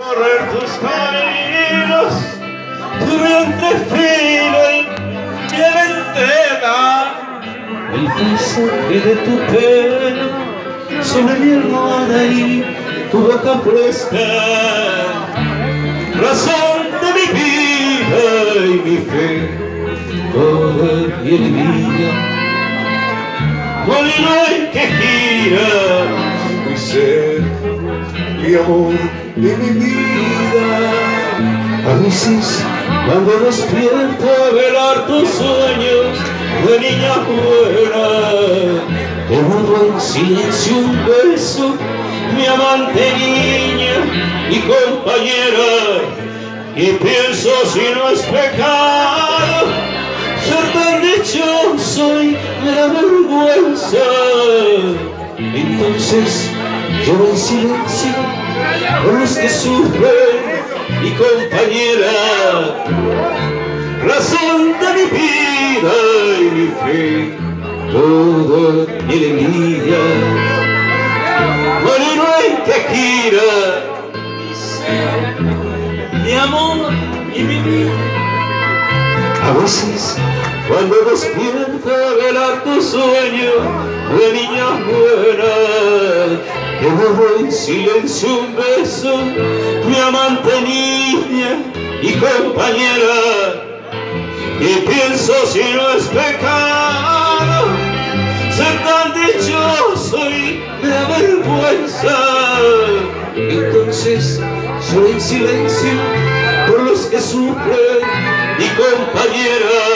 Correr tus caminos, tu vientre fino y piel entera, el paisaje de tu pelo sobre mi almohada y tu boca fresca, razón de mi vida y mi fe, toda mi alegría, molino en que gira mi ser, mi amor de mi vida. A veces cuando despierto a velar tus sueños de niña buena, te mando en silencio un beso, mi amante niña y compañera, y pienso si no es pecado ser tan dichoso y me vergüenza. Entonces yo en silencio por los que sufren mi compañera, razón de mi vida y mi fe, toda mi alegría. Molino en Tequila, mi amor y mi vida. A veces cuando despierta tu sueño de niña buena, que me doy en silencio un beso, mi amante niña y compañera, y pienso si no es pecado ser tan dichoso y me da vergüenza. Entonces yo en silencio por los que sufren mi compañera